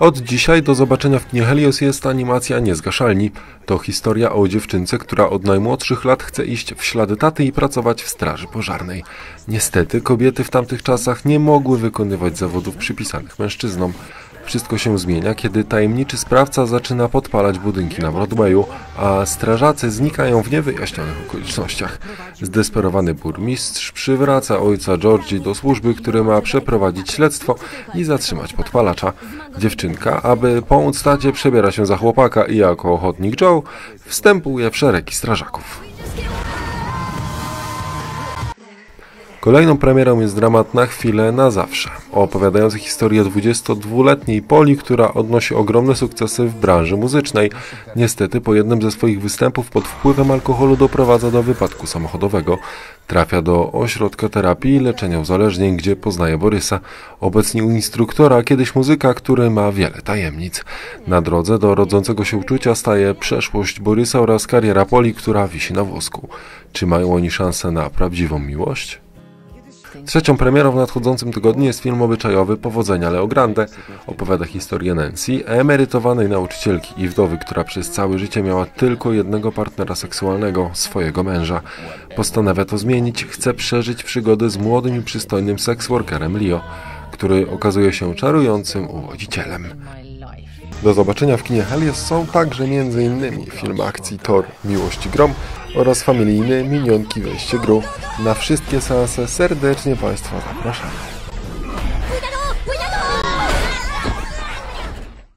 Od dzisiaj do zobaczenia w kinie Helios jest animacja Niezgaszalni. To historia o dziewczynce, która od najmłodszych lat chce iść w ślady taty i pracować w straży pożarnej. Niestety kobiety w tamtych czasach nie mogły wykonywać zawodów przypisanych mężczyznom. Wszystko się zmienia, kiedy tajemniczy sprawca zaczyna podpalać budynki na Broadwayu, a strażacy znikają w niewyjaśnionych okolicznościach. Zdesperowany burmistrz przywraca ojca Georgie do służby, który ma przeprowadzić śledztwo i zatrzymać podpalacza. Dziewczynka, aby pomóc tacie, przebiera się za chłopaka i jako ochotnik Joe wstępuje w szeregi strażaków. Kolejną premierą jest dramat Na chwilę, na zawsze, opowiadający historię 22-letniej Poli, która odnosi ogromne sukcesy w branży muzycznej. Niestety po jednym ze swoich występów pod wpływem alkoholu doprowadza do wypadku samochodowego. Trafia do ośrodka terapii i leczenia uzależnień, gdzie poznaje Borysa, obecnie u instruktora, kiedyś muzyka, który ma wiele tajemnic. Na drodze do rodzącego się uczucia staje przeszłość Borysa oraz kariera Poli, która wisi na włosku. Czy mają oni szansę na prawdziwą miłość? Trzecią premierą w nadchodzącym tygodniu jest film obyczajowy Powodzenia Leo Grande. Opowiada historię Nancy, emerytowanej nauczycielki i wdowy, która przez całe życie miała tylko jednego partnera seksualnego, swojego męża. Postanawia to zmienić, chce przeżyć przygody z młodym i przystojnym seksworkerem Leo, który okazuje się czarującym uwodzicielem. Do zobaczenia w kinie Helios są także m.in. film akcji Thor Miłość Grom oraz familijny Minionki Wejście Gru. Na wszystkie seanse serdecznie Państwa zapraszamy.